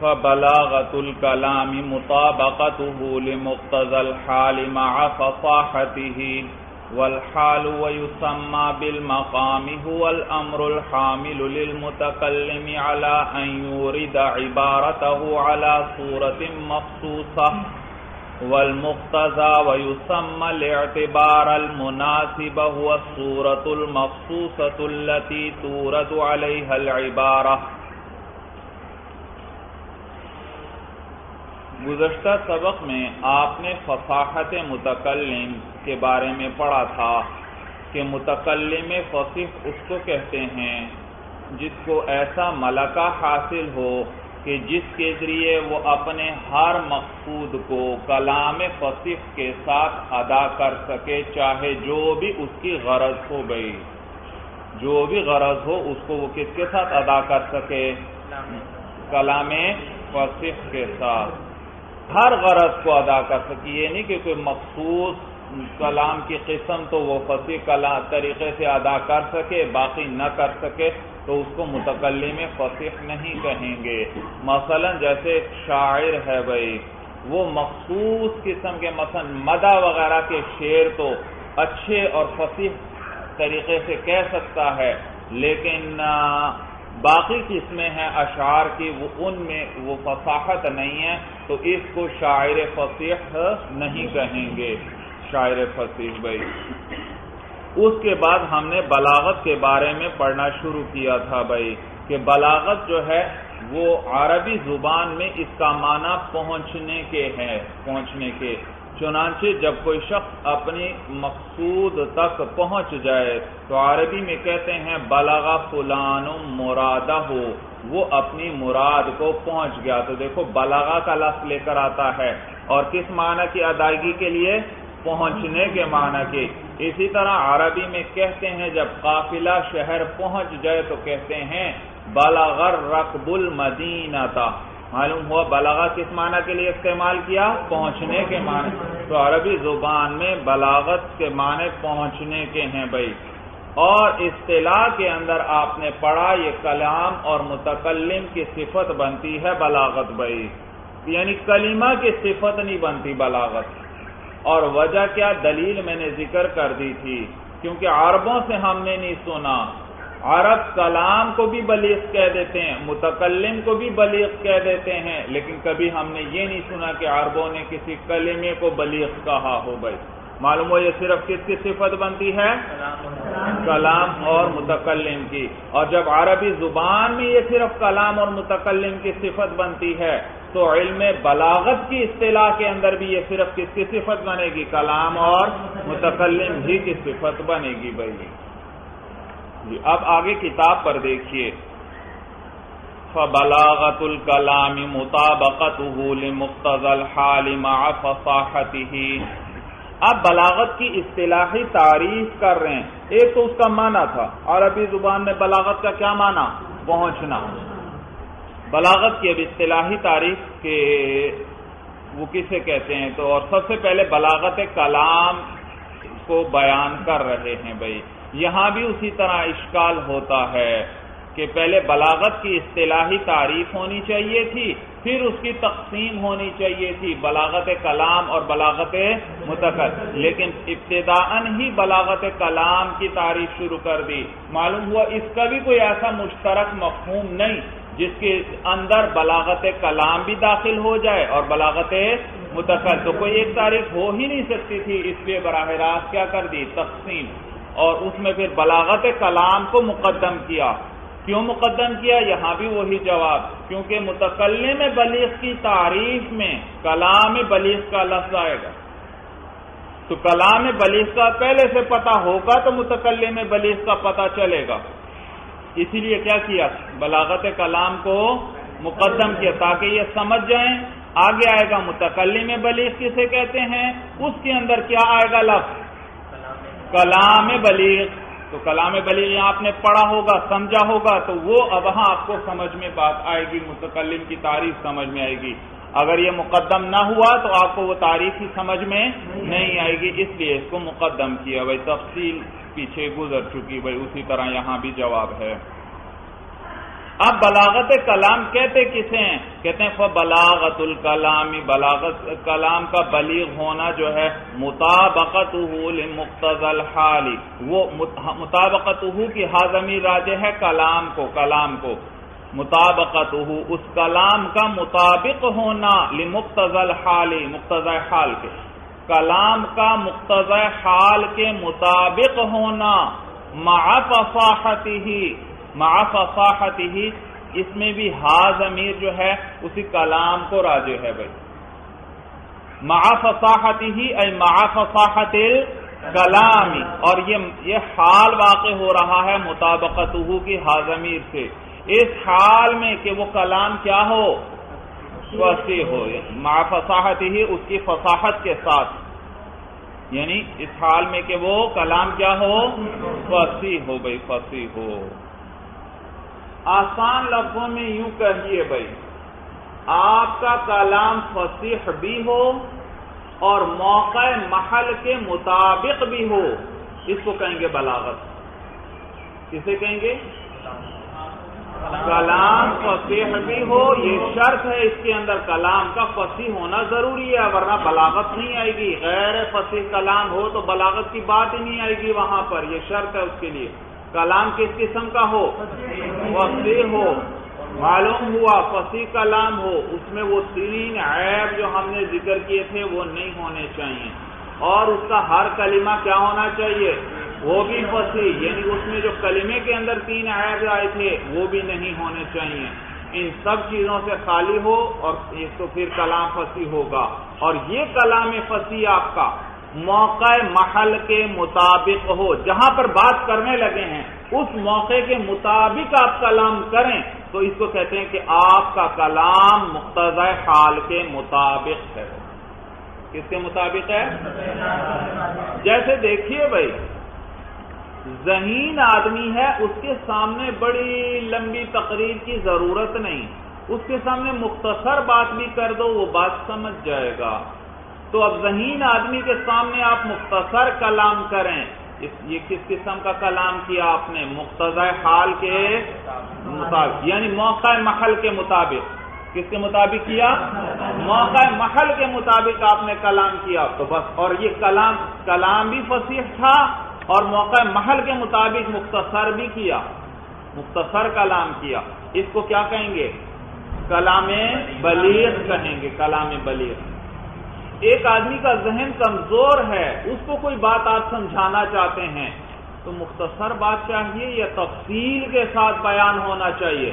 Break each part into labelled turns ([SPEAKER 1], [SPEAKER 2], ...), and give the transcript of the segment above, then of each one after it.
[SPEAKER 1] فبلاغت الكلام مطابقته لمقتضى الحال مع فصاحته والحال ويسمى بالمقام هو الأمر الحامل للمتكلم على أن يورد عبارته على صورة مخصوصة والمقتضى ويسمى الاعتبار المناسب هو الصورة المخصوصة التي تورد عليها العبارة. گزشتہ سبق میں آپ نے فصاحت متکلم کے بارے میں پڑھا تھا کہ متکلم فصیح اس کو کہتے ہیں جس کو ایسا ملکہ حاصل ہو کہ جس کے ذریعے وہ اپنے ہر مقصود کو کلام فصیح کے ساتھ ادا کر سکے چاہے جو بھی اس کی غرض ہو گئی جو بھی غرض ہو اس کو وہ کس کے ساتھ ادا کر سکے؟ کلام فصیح کے ساتھ۔ ہر غرض کو ادا کر سکی یہ نہیں کہ کوئی مخصوص کلام کی قسم تو وہ فصیح کلام طریقے سے ادا کر سکے، باقی نہ کر سکے، تو اس کو متکلی میں فصیح نہیں کہیں گے۔ مثلا جیسے شاعر ہے بھائی، وہ مخصوص قسم کے مثلا مدہ وغیرہ کے شعر تو اچھے اور فصیح طریقے سے کہہ سکتا ہے، لیکن باقی قسمیں ہیں اشعار کی؟ وہ ان میں وہ فصاحت نہیں ہے، تو اس کو شاعر فصیح نہیں کہیں گے۔ شاعر فصیح، بھائی۔ اس کے بعد ہم نے بلاغت کے بارے میں پڑھنا شروع کیا تھا، بھائی، کہ بلاغت جو ہے، وہ عربی زبان میں اس کا معنی پہنچنے کے ہے، پہنچنے کے۔ چنانچہ جب کوئی شخص اپنی مقصود تک پہنچ جائے تو عربی میں کہتے ہیں بلغا فلان مرادہ ہو وہ اپنی مراد کو پہنچ گیا۔ تو دیکھو بلغا کا لفظ لے کر آتا ہے۔ اور کس معنی کی ادائیگی کے لیے؟ پہنچنے کے معنی کے۔ اسی طرح عربی میں کہتے ہیں، جب قافلہ شہر پہنچ جائے تو کہتے ہیں بلغر رقب المدینہ معلوم ہوا بلاغا کس معنی کے لیے استعمال کیا؟ پہنچنے کے معنی. تو عربی زبان میں بلاغت کے معنی پہنچنے کے ہیں بھائی. اور اصطلاح کے اندر آپ نے پڑھا یہ کلام اور متکلم کی صفت بنتی ہے بلاغت بھائی. یعنی کلمہ کی صفت نہیں بنتی بلاغت. اور وجہ کیا؟ دلیل میں نے ذکر کر دی تھی. کیونکہ عربوں سے ہم نے نہیں سنا. عرب کلام کو بھی بلیغ کہہ دیتے ہیں، متکلم کو بھی بلیغ کہہ دیتے ہیں، لیکن کبھی ہم نے یہ نہیں سنا کہ عربوں نے کسی کلمے کو بلیغ کہا ہو بھائی۔ معلوم ہو یہ صرف کس کی صفت بنتی ہے؟ کلام اور متکلم کی۔ اور جب عربی زبان میں یہ صرف کلام اور متکلم کی صفت بنتی ہے، تو علم بلاغت کی اصطلاح کے اندر بھی یہ صرف کس کی صفت بنے گی؟ کلام اور متکلم ہی کی صفت بنے گی بھائی۔ جی اب آگے کتاب پر دیکھیے۔ فبلاغت الکلام مطابقت الحال مع فصاحته۔ اب بلاغت کی اصطلاحی تعریف کر رہے ہیں۔ ایک تو اس کا معنی تھا۔ عربی زبان میں بلاغت کا کیا معنی؟ پہنچنا۔ بلاغت کی اب اصطلاحی تعریف کے وہ کسے کہتے ہیں؟ تو اور سب سے پہلے بلاغت کلام کو بیان کر رہے ہیں بھائی۔ یہاں بھی اسی طرح اشکال ہوتا ہے کہ پہلے بلاغت کی اصطلاحی تعریف ہونی چاہیے تھی، پھر اس کی تقسیم ہونی چاہیے تھی، بلاغت کلام اور بلاغت متقد۔ لیکن ابتدا ہی بلاغت کلام کی تعریف شروع کر دی۔ معلوم ہوا اس کا بھی کوئی ایسا مشترک مفہوم نہیں جس کے اندر بلاغت کلام بھی داخل ہو جائے اور بلاغت متقد۔ تو کوئی ایک تعریف ہو ہی نہیں سکتی تھی۔ اس لیے براہ راست کیا کر دی؟ تقسیم۔ اور اس میں پھر بلاغت کلام کو مقدم کیا۔ کیوں مقدم کیا؟ یہاں بھی وہی جواب۔ کیونکہ متکلم بلیغ کی تعریف میں کلام بلیغ کا لفظ آئے گا۔ تو کلام بلیغ کا پہلے سے پتا ہوگا تو متکلم بلیغ کا پتا چلے گا۔ اسی لیے کیا کیا؟ بلاغت کلام کو مقدم کیا تاکہ یہ سمجھ جائیں۔ آگے آئے گا متکلم بلیغ کسے کہتے ہیں؟ اس کے اندر کیا آئے گا لفظ؟ کلام بلیغ۔ تو کلام بلیغ آپ نے پڑھا ہوگا، سمجھا ہوگا، تو وہ اب وہاں آپ کو سمجھ میں بات آئے گی، متکلم کی تعریف سمجھ میں آئے گی۔ اگر یہ مقدم نہ ہوا تو آپ کو وہ تاریخ ہی سمجھ میں نہیں آئے گی، اس لیے اس کو مقدم کیا۔ بھائی تفصیل پیچھے گزر چکی، بھائی اسی طرح یہاں بھی جواب ہے۔ اب بلاغت کلام کہتے کسے ہیں؟ کہتے ہیں بلاغت الکلامی، بلاغت کلام کا بلیغ ہونا جو ہے مطابقت مختص الحالی وہ ہاں، مطابقت کی حاضمی راج ہے کلام کو کلام کو۔ مطابقت اس کلام کا مطابق ہونا لمقتض الحالی مقتض حال کے۔ کلام کا مقتض حال کے مطابق ہونا مع فصاحتی مع فصاحت ہی اس میں بھی ہا ضمیر جو ہے، اسی کلام کو راجے ہے بھائی۔ مع فصاحت ہی اے مع کلامی اور یہ حال واقع ہو رہا ہے مطابقت کی ضمیر سے۔ اس حال میں کہ وہ کلام کیا ہو؟ فصیح ہو۔ مع فصاحت ہی اس کی فصاحت کے ساتھ۔ یعنی اس حال میں کہ وہ کلام کیا ہو؟ فصیح ہو بھائی فصیح ہو۔ آسان لفظوں میں یوں کہیے بھائی، آپ کا کلام فصیح بھی ہو اور موقع محل کے مطابق بھی ہو، اس کو کہیں گے بلاغت۔ کسے کہیں گے؟ کلام فصیح بھی ہو، یہ شرط ہے اس کے اندر کلام کا فصیح ہونا ضروری ہے، ورنہ بلاغت نہیں آئے گی۔ غیر فصیح کلام ہو تو بلاغت کی بات ہی نہیں آئے گی وہاں پر، یہ شرط ہے اس کے لیے۔ کلام کس قسم کا ہو؟ فصیح ہو۔ معلوم ہوا فصیح کلام ہو۔ اس میں وہ تین عیب جو ہم نے ذکر کیے تھے وہ نہیں ہونے چاہیے۔ اور اس کا ہر کلمہ کیا ہونا چاہیے؟ وہ بھی فصیح یعنی اس میں جو کلمے کے اندر تین عیب آئے تھے، وہ بھی نہیں ہونے چاہیے۔ ان سب چیزوں سے خالی ہو اور تو پھر کلام فصیح ہوگا۔ اور یہ کلام فصیح آپ کا موقع محل کے مطابق ہو، جہاں پر بات کرنے لگے ہیں، اس موقع کے مطابق آپ کلام کریں، تو اس کو کہتے ہیں کہ آپ کا کلام مقتض حال کے مطابق ہے۔ کس کے مطابق ہے؟ جیسے دیکھیے بھائی، ذہین آدمی ہے، اس کے سامنے بڑی لمبی تقریر کی ضرورت نہیں۔ اس کے سامنے مختصر بات بھی کر دو، وہ بات سمجھ جائے گا۔ تو اب ذہین آدمی کے سامنے آپ مختصر کلام کریں۔ یہ کس قسم کا کلام کیا آپ نے؟ مختص حال کے مطابق یعنی موقع محل کے مطابق۔ کس کے مطابق کیا؟ موقع محل کے مطابق آپ نے کلام کیا۔ تو بس، اور یہ کلام کلام بھی فصیح تھا اور موقع محل کے مطابق مختصر بھی کیا۔ مختصر کلام کیا۔ اس کو کیا کہیں گے؟ کلام بلیغ کہیں گے، کلام بلیغ۔ ایک آدمی کا ذہن کمزور ہے، اس کو کوئی بات آپ سمجھانا چاہتے ہیں، تو مختصر بات چاہیے یا تفصیل کے ساتھ بیان ہونا چاہیے؟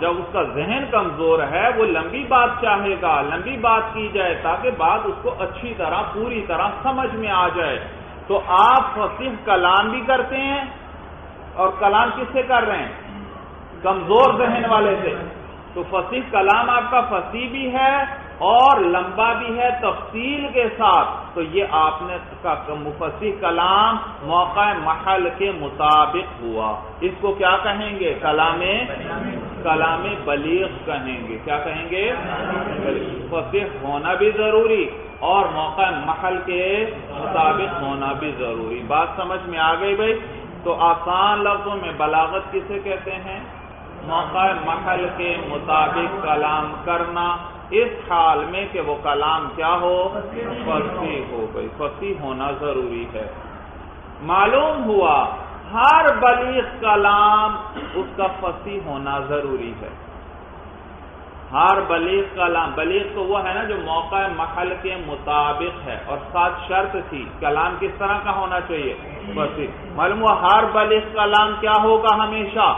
[SPEAKER 1] جب اس کا ذہن کمزور ہے، وہ لمبی بات چاہے گا، لمبی بات کی جائے تاکہ بات اس کو اچھی طرح، پوری طرح سمجھ میں آ جائے۔ تو آپ فصیح کلام بھی کرتے ہیں، اور کلام کس سے کر رہے ہیں؟ کمزور ذہن والے سے۔ تو فصیح کلام آپ کا فصیح بھی ہے اور لمبا بھی ہے تفصیل کے ساتھ، تو یہ آپ نے مفسی کلام موقع محل کے مطابق ہوا۔ اس کو کیا کہیں گے؟ کلام کلام بلیغ کہیں گے۔ کیا کہیں گے؟ فصیح ہونا بھی ضروری اور موقع محل کے مطابق ہونا بھی ضروری۔ بات سمجھ میں آ گئی بھائی؟ تو آسان لفظوں میں بلاغت کسے کہتے ہیں؟ موقع محل کے مطابق کلام کرنا۔ اس حال میں کہ وہ کلام کیا ہو؟ فصیح ہو۔ گئی۔ فصیح ہونا ضروری ہے۔ معلوم ہوا ہر بلیغ کلام اس کا فصیح ہونا ضروری ہے۔ ہر بلیغ کلام بلیغ تو وہ ہے نا جو موقع محل کے مطابق ہے اور ساتھ شرط تھی۔ کلام کس طرح کا ہونا چاہیے؟ فصیح۔ معلوم ہوا ہر بلیغ کلام کیا ہوگا ہمیشہ؟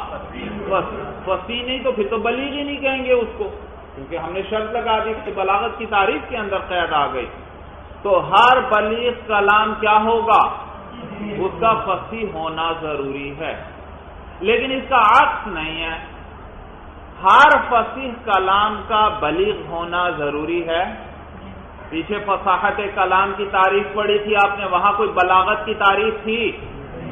[SPEAKER 1] فصیح نہیں تو پھر تو بلیغ ہی نہیں کہیں گے اس کو۔ کیونکہ ہم نے شرط لگا دی کہ بلاغت کی تعریف کے اندر قید آ گئی۔ تو ہر بلیغ کلام کیا ہوگا؟ اس کا فصیح ہونا ضروری ہے۔ لیکن اس کا عکس نہیں ہے۔ ہر فصیح کلام کا بلیغ ہونا ضروری ہے۔ پیچھے فصاحت کلام کی تعریف پڑی تھی، آپ نے وہاں کوئی بلاغت کی تعریف تھی؟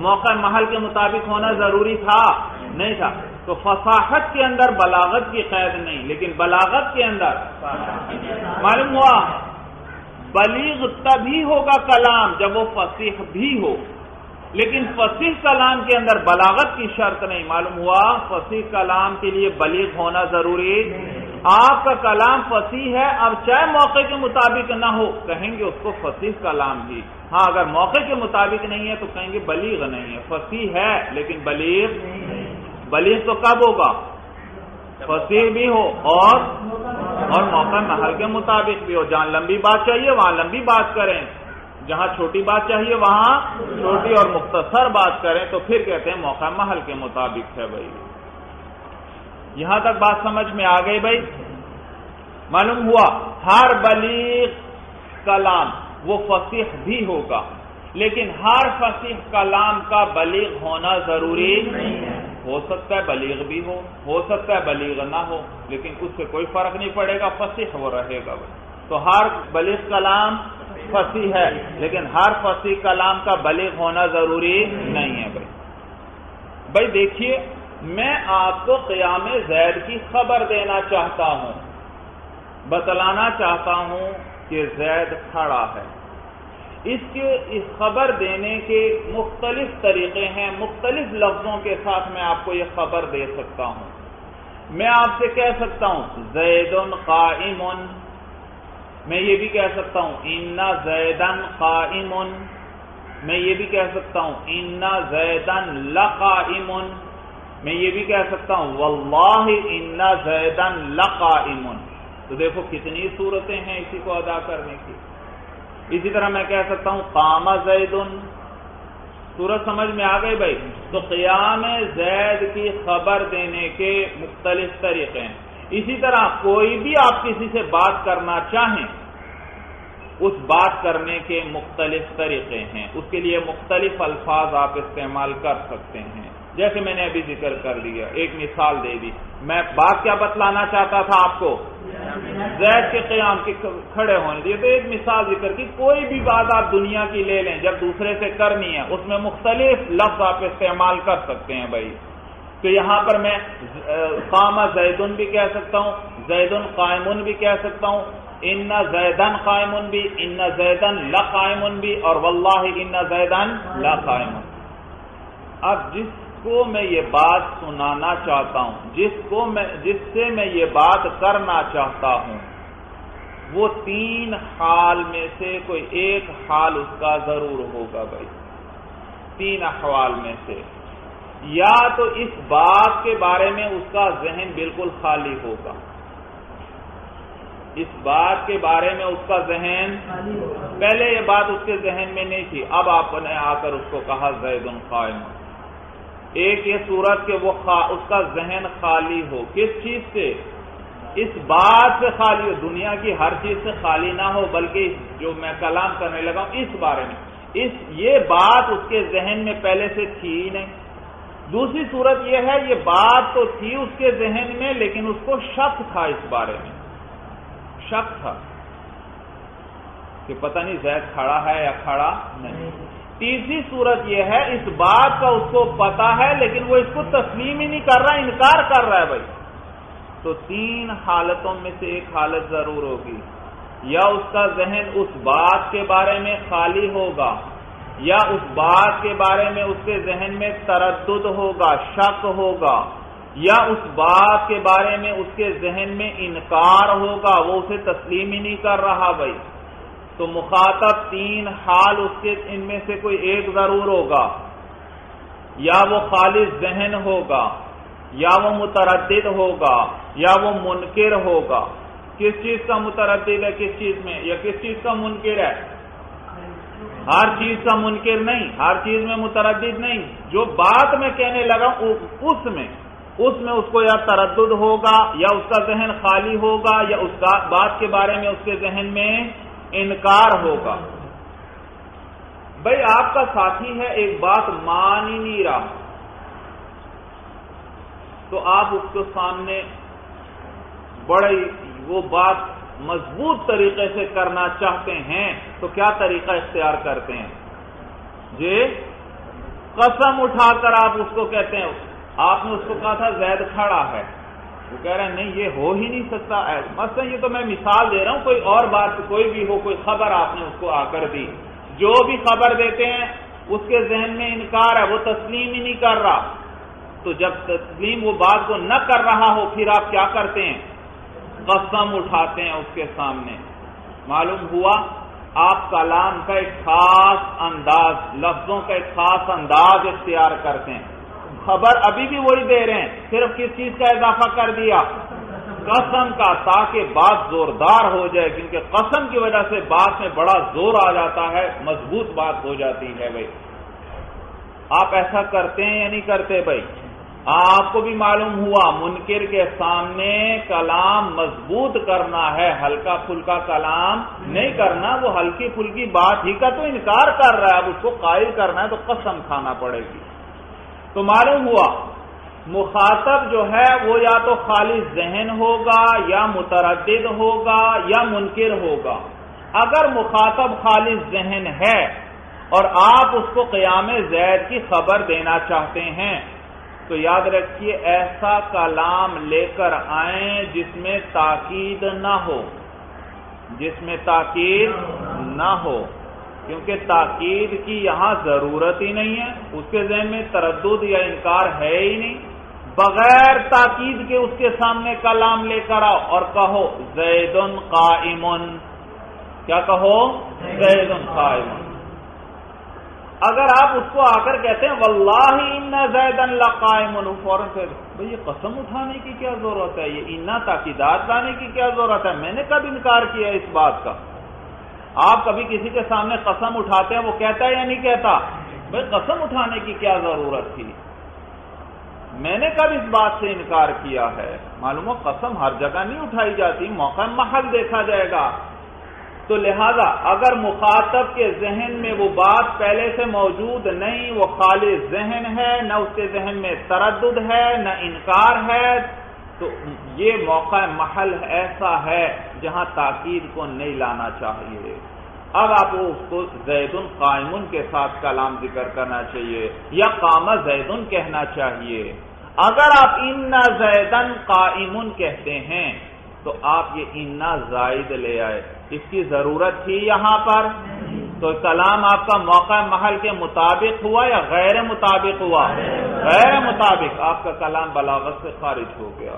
[SPEAKER 1] موقع محل کے مطابق ہونا ضروری تھا؟ نہیں تھا۔ تو فصاحت کے اندر بلاغت کی قید نہیں، لیکن بلاغت کے اندر معلوم ہوا؟ بلیغ تبھی ہوگا کلام جب وہ فصیح بھی ہو۔ لیکن فصیح کلام کے اندر بلاغت کی شرط نہیں۔ معلوم ہوا؟ فصیح کلام کے لیے بلیغ ہونا ضروری آپ کا کلام فصیح ہے، اب چاہے موقع کے مطابق نہ ہو، کہیں گے اس کو فصیح کلام ہی ہاں اگر موقع کے مطابق نہیں ہے تو کہیں گے بلیغ نہیں ہے۔ فصیح ہے لیکن بلیغ بلیغ تو کب ہوگا؟ فصیح بھی ہو اور اور موقع محل کے مطابق بھی ہو۔ جہاں لمبی بات چاہیے، وہاں لمبی بات کریں۔ جہاں چھوٹی بات چاہیے، وہاں چھوٹی اور مختصر بات کریں۔ تو پھر کہتے ہیں موقع محل کے مطابق ہے بھائی۔ یہاں تک بات سمجھ میں آ گئی بھائی؟ معلوم ہوا؟ ہر بلیغ کلام وہ فصیح بھی ہوگا، لیکن ہر فصیح کلام کا بلیغ ہونا ضروری نہیں ہے۔ ہو سکتا ہے بلیغ بھی ہو ہو سکتا ہے بلیغ نہ ہو، لیکن اس سے کوئی فرق نہیں پڑے گا، فصیح وہ رہے گا۔ تو ہر بلیغ کلام فصیح ہے، لیکن ہر فصیح کلام کا بلیغ ہونا ضروری نہیں ہے بھائی۔ بھائی دیکھیے، میں آپ کو قیام زید کی خبر دینا چاہتا ہوں۔ بتلانا چاہتا ہوں کہ زید کھڑا ہے۔ اس کے اس خبر دینے کے مختلف طریقے ہیں، مختلف لفظوں کے ساتھ میں آپ کو یہ خبر دے سکتا ہوں۔ میں آپ سے کہہ سکتا ہوں زید قائم میں یہ بھی کہہ سکتا ہوں انا زیدن قائم میں یہ بھی کہہ سکتا ہوں انا زیدن لقائم میں یہ بھی کہہ سکتا ہوں، واللہ انا زیدن لقائم تو دیکھو کتنی صورتیں ہیں اسی کو ادا کرنے کی۔ اسی طرح میں کہہ سکتا ہوں، قام زید سورت سمجھ میں آ گئی بھائی؟ تو قیام زید کی خبر دینے کے مختلف طریقے ہیں۔ اسی طرح کوئی بھی آپ کسی سے بات کرنا چاہیں، اس بات کرنے کے مختلف طریقے ہیں۔ اس کے لیے مختلف الفاظ آپ استعمال کر سکتے ہیں۔ جیسے میں نے ابھی ذکر کر لیا ایک مثال دے دی۔ میں بات کیا بتلانا چاہتا تھا آپ کو؟ زید کے قیام کے کھڑے ہونے دیے تو ایک مثال ذکر کی، کوئی بھی بات آپ دنیا کی لے لیں، جب دوسرے سے کرنی ہے، اس میں مختلف لفظ آپ استعمال کر سکتے ہیں بھائی۔ تو یہاں پر میں قام زیدن بھی کہہ سکتا ہوں، زیدن قائمن بھی کہہ سکتا ہوں۔ ان زیدن قائمن بھی، ان زیدن لقائمن بھی، اور واللہ ان زیدن لقائمن۔ اب جس کو میں یہ بات سنانا چاہتا ہوں، جس کو میں، جس سے میں یہ بات کرنا چاہتا ہوں۔ وہ تین حال میں سے کوئی ایک حال اس کا ضرور ہوگا بھائی۔ تین احوال میں سے۔ یا تو اس بات کے بارے میں اس کا ذہن بالکل خالی ہوگا۔ اس بات کے بارے میں اس کا ذہن پہلے یہ بات اس کے ذہن میں نہیں تھی، اب آپ نے آ کر اس کو کہا زید القائم ایک یہ صورت کہ وہ اس کا ذہن خالی ہو۔ کس چیز سے؟ اس بات سے خالی ہو۔ دنیا کی ہر چیز سے خالی نہ ہو، بلکہ جو میں کلام کرنے لگا ہوں، اس بارے میں۔ اس، یہ بات اس کے ذہن میں پہلے سے تھی ہی نہیں۔ دوسری صورت یہ ہے، یہ بات تو تھی اس کے ذہن میں، لیکن اس کو شک تھا اس بارے میں۔ شک تھا کہ پتہ نہیں زید کھڑا ہے یا کھڑا نہیں۔ تیسری صورت یہ ہے، اس بات کا اس کو پتا ہے، لیکن وہ اس کو تسلیم ہی نہیں کر رہا، انکار کر رہا ہے بھائی۔ تو تین حالتوں میں سے ایک حالت ضرور ہوگی۔ یا اس کا ذہن اس بات کے بارے میں خالی ہوگا، یا اس بات کے بارے میں اس کے ذہن میں تردد ہوگا، شک ہوگا، یا اس بات کے بارے میں اس کے ذہن میں انکار ہوگا، وہ اسے تسلیم ہی نہیں کر رہا بھائی۔ تو مخاطب تین حال اس کے ان میں سے کوئی ایک ضرور ہوگا۔ یا وہ خالص ذہن ہوگا، یا وہ متردد ہوگا، یا وہ منکر ہوگا۔ کس چیز کا متردد ہے کس چیز میں؟ یا کس چیز کا منکر ہے؟ ہر چیز کا منکر نہیں، ہر چیز میں متردد نہیں۔ جو بات میں کہنے لگا اس میں اس میں اس کو یا تردد ہوگا، یا اس کا ذہن خالی ہوگا، یا اس بات کے بارے میں، اس کے ذہن میں انکار ہوگا۔ بھائی آپ کا ساتھی ہے ایک بات مان ہی نہیں رہا۔ تو آپ اس کے سامنے بڑے وہ بات مضبوط طریقے سے کرنا چاہتے ہیں، تو کیا طریقہ اختیار کرتے ہیں؟ جی قسم اٹھا کر آپ اس کو کہتے ہیں۔ آپ نے اس کو کہا تھا زید کھڑا ہے۔ وہ کہہ رہے ہیں، نہیں، یہ ہو ہی نہیں سکتا۔ مثلا یہ تو میں مثال دے رہا ہوں، کوئی اور بات، کوئی بھی ہو، کوئی خبر آپ نے اس کو آ کر دی۔ جو بھی خبر دیتے ہیں، اس کے ذہن میں انکار ہے، وہ تسلیم ہی نہیں کر رہا۔ تو جب تسلیم وہ بات کو نہ کر رہا ہو، پھر آپ کیا کرتے ہیں؟ قسم اٹھاتے ہیں اس کے سامنے۔ معلوم ہوا، آپ کلام کا ایک خاص انداز، لفظوں کا ایک خاص انداز اختیار کرتے ہیں۔ خبر ابھی بھی وہی دے رہے ہیں، صرف کس چیز کا اضافہ کر دیا؟ قسم کا، تاکہ بات زوردار ہو جائے، کیونکہ قسم کی وجہ سے بات میں بڑا زور آ جاتا ہے، مضبوط بات ہو جاتی ہے بھائی۔ آپ ایسا کرتے ہیں یا نہیں کرتے بھائی؟ آپ کو بھی معلوم ہوا، منکر کے سامنے کلام مضبوط کرنا ہے، ہلکا پھلکا کلام نہیں کرنا، وہ ہلکی پھلکی بات ہی کا تو انکار کر رہا ہے۔ اب اس کو قائل کرنا ہے تو قسم کھانا پڑے گی۔ تو معلوم ہوا، مخاطب جو ہے وہ یا تو خالی ذہن ہوگا یا متردد ہوگا یا منکر ہوگا۔ اگر مخاطب خالی ذہن ہے اور آپ اس کو قیام زید کی خبر دینا چاہتے ہیں، تو یاد رکھیے ایسا کلام لے کر آئیں جس میں تاکید نہ ہو۔ جس میں تاکید نہ ہو۔ کیونکہ تاکید کی یہاں ضرورت ہی نہیں ہے، اس کے ذہن میں تردد یا انکار ہے ہی نہیں۔ بغیر تاکید کے اس کے سامنے کلام لے کر آؤ اور کہو زید قائمن۔ کیا کہو؟ زید قائمن۔ اگر آپ اس کو آ کر کہتے ہیں، واللہ ان زید اللہ قائمن فوراً سے بھائی یہ قسم اٹھانے کی کیا ضرورت ہے؟ یہ انا تاکیدات لانے کی کیا ضرورت ہے؟ میں نے کب انکار کیا اس بات کا؟ آپ کبھی کسی کے سامنے قسم اٹھاتے ہیں وہ کہتا ہے یا نہیں کہتا؟ بھائی قسم اٹھانے کی کیا ضرورت تھی؟ میں نے کب اس بات سے انکار کیا ہے؟ معلوم ہو قسم ہر جگہ نہیں اٹھائی جاتی، موقع محل دیکھا جائے گا۔ تو لہذا اگر مخاطب کے ذہن میں وہ بات پہلے سے موجود نہیں، وہ خالی ذہن ہے، نہ اس کے ذہن میں تردد ہے، نہ انکار ہے تو یہ موقع محل ایسا ہے جہاں تاکید کو نہیں لانا چاہیے۔ اب آپ کو اس کو زید قائمن کے ساتھ کلام ذکر کرنا چاہیے یا قام زیدن کہنا چاہیے۔ اگر آپ ان زیدن قائمن کہتے ہیں تو آپ یہ انا زائد لے آئے۔ اس کی ضرورت تھی یہاں پر؟ تو کلام آپ کا موقع محل کے مطابق ہوا یا غیر مطابق ہوا؟ غیر مطابق. آپ کا کلام بلاغت سے خارج ہو گیا.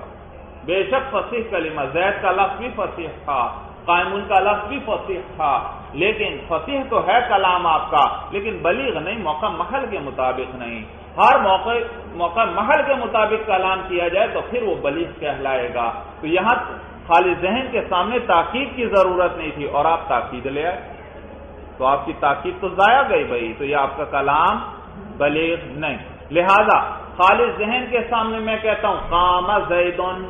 [SPEAKER 1] بے شک فصیح کلمہ. زید کا لفظ بھی فصیح تھا. قائمون کا لفظ بھی فصیح تھا. لیکن فصیح تو ہے کلام آپ کا، لیکن بلیغ نہیں، موقع محل کے مطابق نہیں. ہر موقع موقع محل کے مطابق کلام کیا جائے تو پھر وہ بلیغ کہلائے گا. تو یہاں خالی ذہن کے سامنے تاکید کی ضرورت نہیں تھی اور آپ تاکید لے آئے۔ تو آپ کی تاکید تو ضائع گئی بھائی، تو یہ آپ کا کلام بلیغ نہیں۔ لہذا خالی ذہن کے سامنے میں کہتا ہوں، قام زیدن،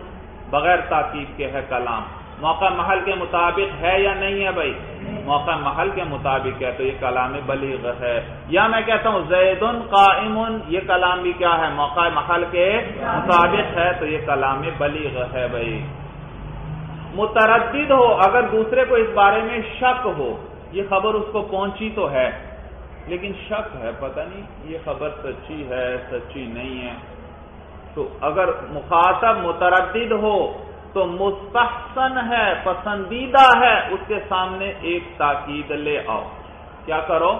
[SPEAKER 1] بغیر تاکید کے ہے کلام۔ موقع محل کے مطابق ہے یا نہیں ہے بھائی؟ موقع محل کے مطابق ہے، تو یہ کلام بلیغ ہے۔ یا میں کہتا ہوں زید قائم یہ کلام بھی کیا ہے؟ موقع محل کے مطابق ہے، تو یہ کلام بلیغ ہے بھائی۔ متردد ہو، اگر دوسرے کو اس بارے میں شک ہو، یہ خبر اس کو پہنچی تو ہے۔ لیکن شک ہے، پتہ نہیں، یہ خبر سچی ہے، سچی نہیں ہے۔ تو اگر مخاطب متردد ہو، تو مستحسن ہے، پسندیدہ ہے، اس کے سامنے ایک تاکید لے آؤ۔ کیا کرو؟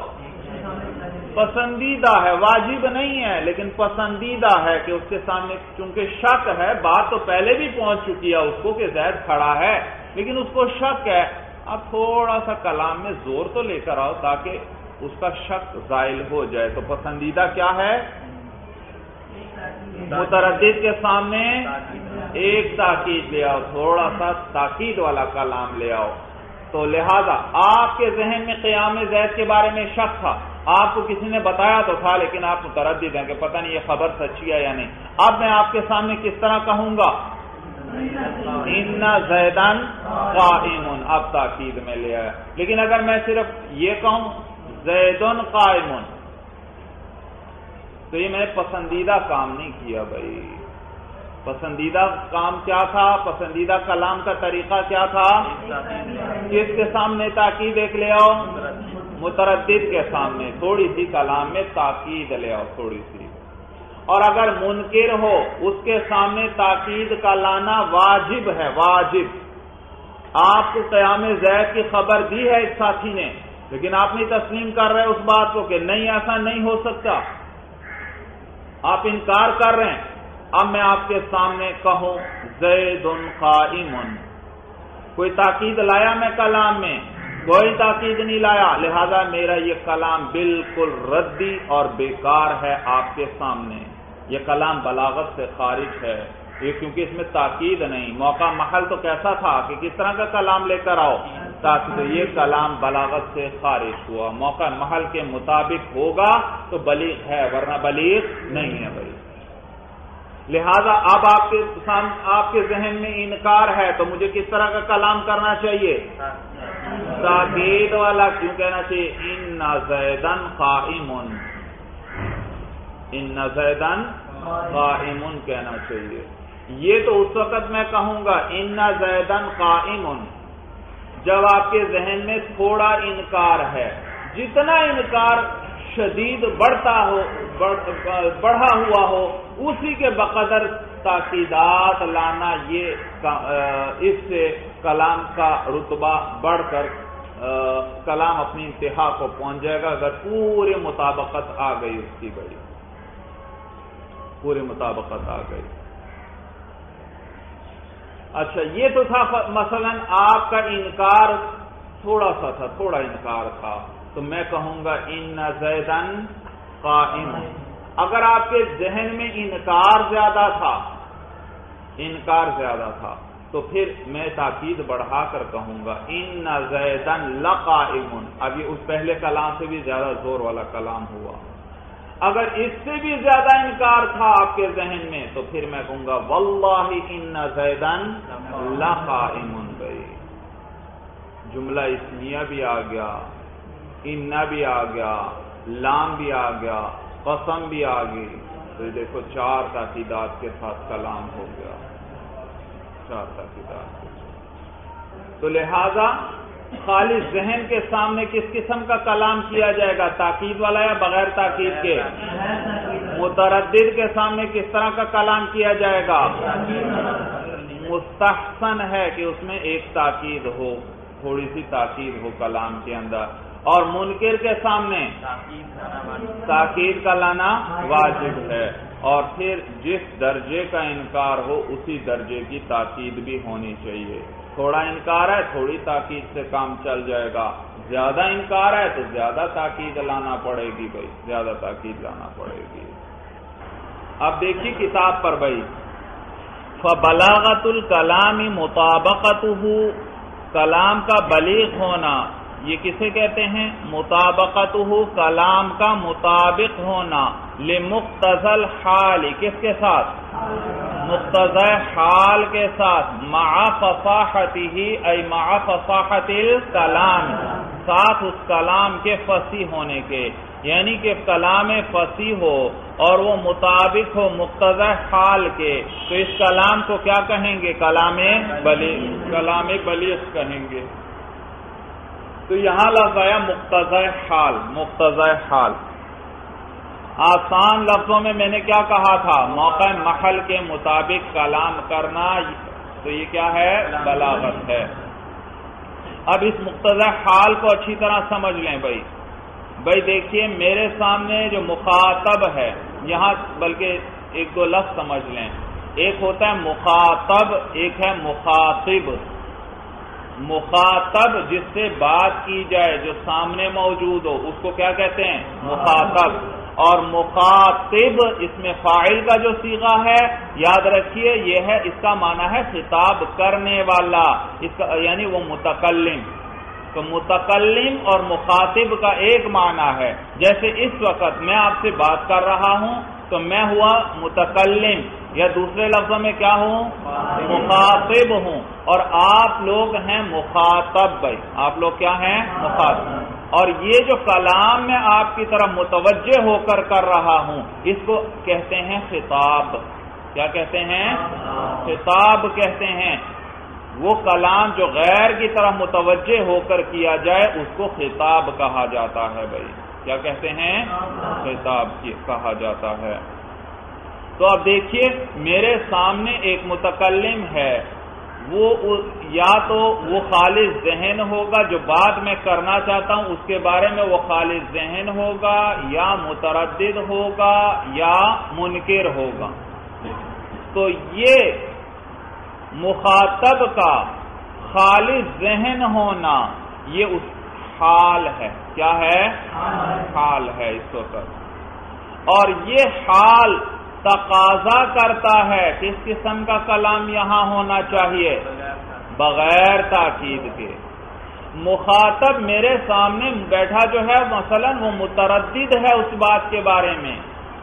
[SPEAKER 1] پسندیدہ ہے، واجب نہیں ہے، لیکن پسندیدہ ہے کہ اس کے سامنے، چونکہ شک ہے، بات تو پہلے بھی پہنچ چکی ہے اس کو کہ زید کھڑا ہے، لیکن اس کو شک ہے۔ اب تھوڑا سا کلام میں زور تو لے کر آؤ تاکہ اس کا شک زائل ہو جائے۔ تو پسندیدہ کیا ہے؟ متردد کے سامنے ایک تاکید لے آؤ، تھوڑا سا تاکید والا کلام لے آؤ۔ تو لہذا آپ کے ذہن میں قیام زید کے بارے میں شک تھا۔ آپ کو کسی نے بتایا تو تھا لیکن آپ متردد ہیں کہ پتہ نہیں یہ خبر سچی ہے یا نہیں۔ اب میں آپ کے سامنے کس طرح کہوں گا؟ ان زیدن قائمن اب تاکید میں لے آیا۔ لیکن اگر میں صرف یہ کہوں زیدن قائمن تو یہ میں نے پسندیدہ کام نہیں کیا بھائی۔ پسندیدہ کام کیا تھا؟ پسندیدہ کلام کا طریقہ کیا تھا؟ کس کے سامنے تاکید ایک لے آؤ۔ متردد کے سامنے، تھوڑی سی کلام میں تاکید لے آؤ، تھوڑی سی۔ اور اگر منکر ہو، اس کے سامنے تاکید کا لانا واجب ہے، واجب۔ آپ کو قیام زید کی خبر دی ہے ایک ساتھی نے، لیکن آپ نہیں تسلیم کر رہے اس بات کو کہ نہیں، ایسا نہیں ہو سکتا۔ آپ انکار کر رہے ہیں۔ اب میں آپ کے سامنے کہوں، زید قائم۔ کوئی تاکید لایا میں کلام میں؟ کوئی تاکید نہیں لایا۔ لہذا میرا یہ کلام بالکل ردی اور بیکار ہے آپ کے سامنے۔ یہ کلام بلاغت سے خارج ہے۔ یہ کیونکہ اس میں تاکید نہیں۔ موقع محل تو کیسا تھا کہ کس طرح کا کلام لے کر آؤ؟ تاکہ یہ کلام بلاغت سے خارج ہوا۔ موقع محل کے مطابق ہوگا تو بلیغ ہے، ورنہ بلیغ نہیں ہے بھائی۔ لہذا اب آپ کے آپ کے ذہن میں انکار ہے تو مجھے کس طرح کا کلام کرنا چاہیے؟ تاکید والا کیوں کہنا چاہیے؟ ان زیدن قائم ان زیدن قائم کہنا چاہیے۔ یہ تو اس وقت میں کہوں گا، ان زیدن قائم جب آپ کے ذہن میں تھوڑا انکار ہے، جتنا انکار شدید بڑھتا ہو بڑھا ہوا ہو، اسی کے بقدر تاکیدات لانا یہ اس سے کلام کا رتبہ بڑھ کر کلام اپنی انتہا کو پہنچ جائے گا اگر پورے مطابقت آ گئی اس کی بڑی۔ پورے مطابقت آ گئی۔ اچھا یہ تو تھا، مثلا آپ کا انکار تھوڑا سا تھا، تھوڑا انکار تھا۔ تو میں کہوں گا، ان زیدن قائم اگر آپ کے ذہن میں انکار زیادہ تھا، انکار زیادہ تھا تو پھر میں تاکید بڑھا کر کہوں گا ان زیدن لقائم اب یہ اس پہلے کلام سے بھی زیادہ زور والا کلام ہوا۔ اگر اس سے بھی زیادہ انکار تھا آپ کے ذہن میں، تو پھر میں کہوں گا، واللہ ان زیدن لقائم گئی جملہ اسمیہ بھی آ گیا انا بھی آ گیا، لام بھی آ گیا، قسم بھی آ گئی۔ تو دیکھو، چار تاکیدات کے ساتھ کلام ہو گیا۔ چار تاکیدات کے ساتھ تو لہذا خالص ذہن کے سامنے کس قسم کا کلام کیا جائے گا؟ تاکید والا یا بغیر تاکید کے؟ متردد کے سامنے کس طرح کا کلام کیا جائے گا؟ مستحسن ہے کہ اس میں ایک تاکید ہو، تھوڑی سی تاکید ہو کلام کے اندر۔ اور منکر کے سامنے تاکید کا لانا واجب ہے۔ اور پھر جس درجے کا انکار ہو اسی درجے کی تاکید بھی ہونی چاہیے۔ تھوڑا انکار ہے، تھوڑی تاکید سے کام چل جائے گا۔ زیادہ انکار ہے تو زیادہ تاکید لانا پڑے گی بھائی، زیادہ تاکید لانا پڑے گی۔ اب دیکھیے کتاب پر بھائی۔ بلاغت الکلامی مطابقت کلام کا بلیغ ہونا۔ یہ کسے کہتے ہیں؟ مطابقت کلام کا مطابق ہونا۔ لمقتضل حال کس کے ساتھ؟ مقتض حال کے ساتھ۔ مع فصاحتی ہی اے مع فصاحت الکلام۔ ساتھ اس کلام کے فصیح ہونے کے۔ یعنی کہ کلام فصیح ہو اور وہ مطابق ہو مقتض حال کے۔ تو اس کلام کو کیا کہیں گے؟ کلام بلی، کلام بلیغ کہیں گے۔ تو یہاں لفظ آیا مقتض حال مقتض حال۔ آسان لفظوں میں میں نے کیا کہا تھا؟ موقع محل کے مطابق کلام کرنا، تو یہ کیا ہے؟ بلاغت ہے۔ اب اس مقتض حال کو اچھی طرح سمجھ لیں بھائی۔ بھائی دیکھیے، میرے سامنے جو مخاطب ہے، یہاں بلکہ ایک دو لفظ سمجھ لیں۔ ایک ہوتا ہے مخاطب، ایک ہے مخاطب۔ مخاطب جس سے بات کی جائے، جو سامنے موجود ہو، اس کو کیا کہتے ہیں؟ مخاطب. اور مخاطب اس میں فائل کا جو سیگا ہے، یاد رکھیے، یہ ہے، اس کا معنی ہے خطاب کرنے والا، اس کا یعنی وہ متکلم. تو متکلم اور مخاطب کا ایک معنی ہے۔ جیسے اس وقت میں آپ سے بات کر رہا ہوں، تو میں ہوا متکلم، یا دوسرے لفظوں میں کیا ہوں؟ مخاطب ہوں۔ اور آپ لوگ ہیں مخاطب بھائی۔ آپ لوگ کیا ہیں؟ مخاطب۔ اور یہ جو کلام میں آپ کی طرف متوجہ ہو کر کر رہا ہوں، اس کو کہتے ہیں خطاب۔ کیا کہتے ہیں؟ خطاب کہتے ہیں۔ وہ کلام جو غیر کی طرف متوجہ ہو کر کیا جائے، اس کو خطاب کہا جاتا ہے بھائی۔ کیا کہتے ہیں؟ خطاب کہا جاتا ہے۔ تو اب دیکھیے، میرے سامنے ایک متکلم ہے۔ وہ یا تو وہ خالص ذہن ہوگا جو بعد میں کرنا چاہتا ہوں، اس کے بارے میں وہ خالص ذہن ہوگا، یا متردد ہوگا، یا منکر ہوگا۔ تو یہ مخاطب کا خالص ذہن ہونا یہ اس حال ہے۔ کیا ہے؟ حال ہے۔ اس وقت اور یہ حال تقاضا کرتا ہے کس قسم کا کلام یہاں ہونا چاہیے؟ بغیر تاکید کے۔ مخاطب میرے سامنے بیٹھا جو ہے، مثلا وہ متردد ہے اس بات کے بارے میں،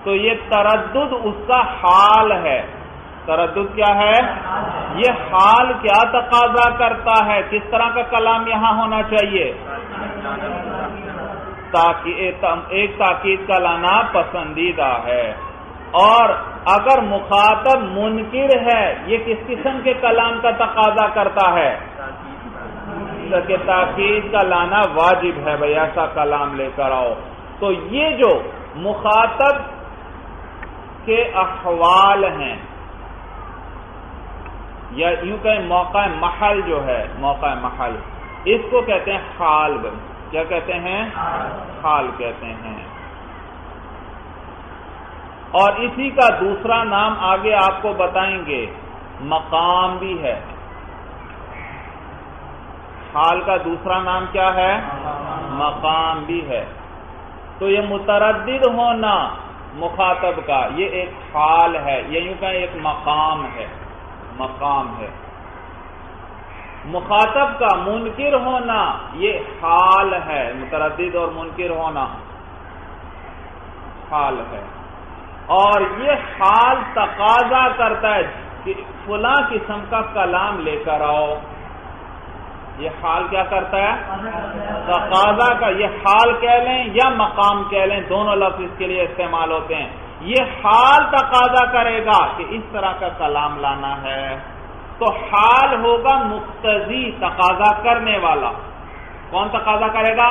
[SPEAKER 1] تو یہ تردد اس کا حال ہے۔ تردد کیا ہے؟ یہ حال کیا تقاضا کرتا ہے؟ کس طرح کا کلام یہاں ہونا چاہیے؟ ایک تاکید کا لانا پسندیدہ ہے۔ اور اگر مخاطب منکر ہے، یہ کس قسم کے کلام کا تقاضا کرتا ہے؟ کہ تاکید کا لانا واجب ہے، بھائی ایسا کلام لے کر آؤ۔ تو یہ جو مخاطب کے احوال ہیں، یا یوں کہ موقع محل جو ہے، موقع محل، اس کو کہتے ہیں حال کیا کہتے ہیں؟ حال کہتے ہیں۔ اور اسی کا دوسرا نام آگے آپ کو بتائیں گے، مقام بھی ہے۔ حال کا دوسرا نام کیا ہے؟ مقام بھی ہے۔ تو یہ متردد ہونا مخاطب کا، یہ ایک حال ہے، یہ یوں کہ ایک مقام ہے۔ مقام ہے۔ مخاطب کا منکر ہونا یہ حال ہے، متردد اور منکر ہونا حال ہے۔ اور یہ حال تقاضا کرتا ہے کہ فلاں قسم کا کلام لے کر آؤ۔ یہ حال کیا کرتا ہے؟ تقاضا کا یہ حال کہہ لیں یا مقام کہہ لیں دونوں لفظ اس کے لیے استعمال ہوتے ہیں۔ یہ حال تقاضا کرے گا کہ اس طرح کا کلام لانا ہے۔ تو حال ہوگا مقتضی تقاضا کرنے والا۔ کون تقاضا کرے گا؟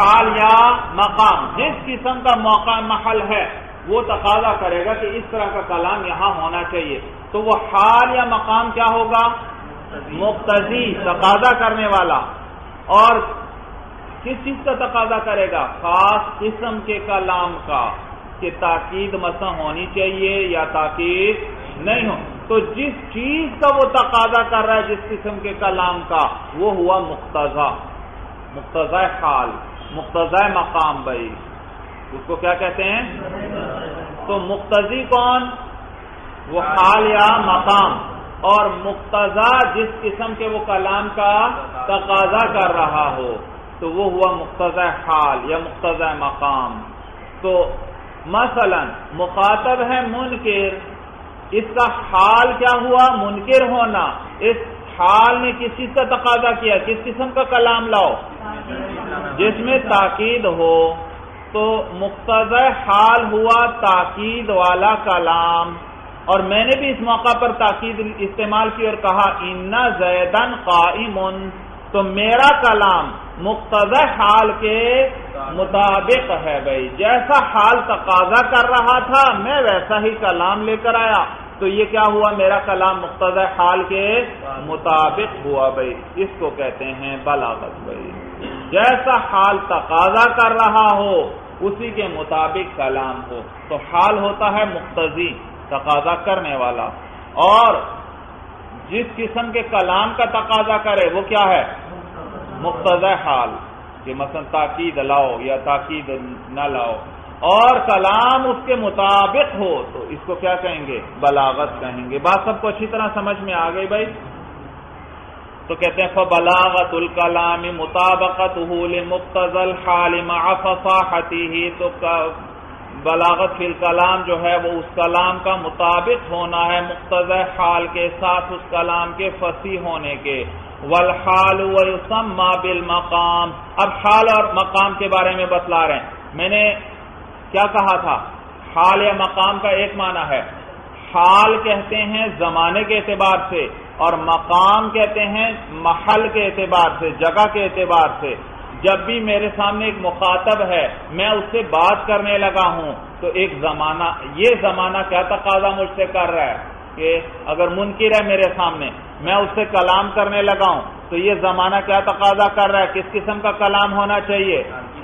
[SPEAKER 1] حال یا مقام۔ جس قسم کا موقع محل ہے وہ تقاضا کرے گا کہ اس طرح کا کلام یہاں ہونا چاہیے۔ تو وہ حال یا مقام کیا ہوگا؟ مقتضی۔ تقاضا کرنے والا۔ اور کس چیز کا تقاضا کرے گا؟ خاص قسم کے کلام کا کہ تاکید مسا ہونی چاہیے یا تاکید نہیں ہو۔ تو جس چیز کا وہ تقاضا کر رہا ہے جس قسم کے کلام کا وہ ہوا مقتضا۔ مقتضا حال مقتضا مقام بھائی۔ اس کو کیا کہتے ہیں؟ تو مقتضی کون؟ وہ حال یا مقام۔ اور مقتضا جس قسم کے وہ کلام کا تقاضا کر رہا ہو، تو وہ ہوا مقتض حال یا مقتض مقام۔ تو مثلا مخاطب ہے منکر، اس کا حال کیا ہوا؟ منکر ہونا۔ اس حال نے کس چیز کا تقاضا کیا؟ کس قسم کا کلام لاؤ؟ جس میں تاکید ہو۔ تو مقتض حال ہوا تاکید والا کلام۔ اور میں نے بھی اس موقع پر تاکید استعمال کی اور کہا، ان زیدن قائم تو میرا کلام مقتض حال کے مطابق ہے بھائی۔ جیسا حال تقاضا کر رہا تھا، میں ویسا ہی کلام لے کر آیا۔ تو یہ کیا ہوا؟ میرا کلام مقتض حال کے مطابق ہوا بھائی۔ اس کو کہتے ہیں بلاغت بھائی۔ جیسا حال تقاضا کر رہا ہو اسی کے مطابق کلام ہو۔ تو حال ہوتا ہے مقتضی، تقاضا کرنے والا۔ اور جس قسم کے کلام کا تقاضا کرے، وہ کیا ہے؟ مقتض حال۔ کہ مثلا تاکید لاؤ یا تاکید نہ لاؤ۔ اور کلام اس کے مطابق ہو، تو اس کو کیا کہیں گے؟ بلاغت کہیں گے۔ بات سب کو اچھی طرح سمجھ میں آ گئی بھائی؟ تو کہتے ہیں بلاغت الکلام مطابقت مقتض الحال مع فصاحته تو بلاغت فی الکلام جو ہے وہ اس کلام کا مطابق ہونا ہے مقتض حال کے ساتھ اس کلام کے فصیح ہونے کے۔ والحال ویسمى بالمقام۔ اب حال اور مقام کے بارے میں بتلا رہے ہیں۔ میں نے کیا کہا تھا؟ حال یا مقام کا ایک معنی ہے۔ حال کہتے ہیں زمانے کے اعتبار سے اور مقام کہتے ہیں محل کے اعتبار سے، جگہ کے اعتبار سے۔ جب بھی میرے سامنے ایک مخاطب ہے، میں اس سے بات کرنے لگا ہوں، تو ایک زمانہ، یہ زمانہ کیا تقاضا مجھ سے کر رہا ہے کہ اگر منکر ہے میرے سامنے، میں اس سے کلام کرنے لگا ہوں، تو یہ زمانہ کیا تقاضا کر رہا ہے؟ کس قسم کا کلام ہونا چاہیے؟